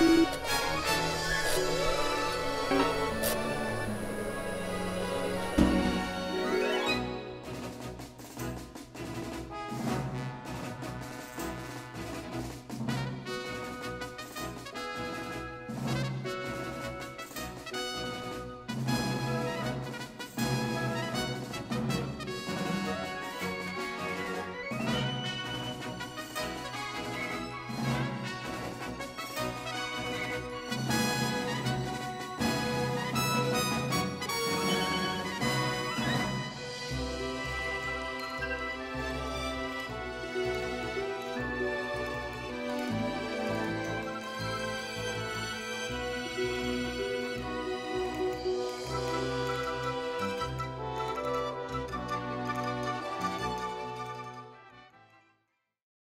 Música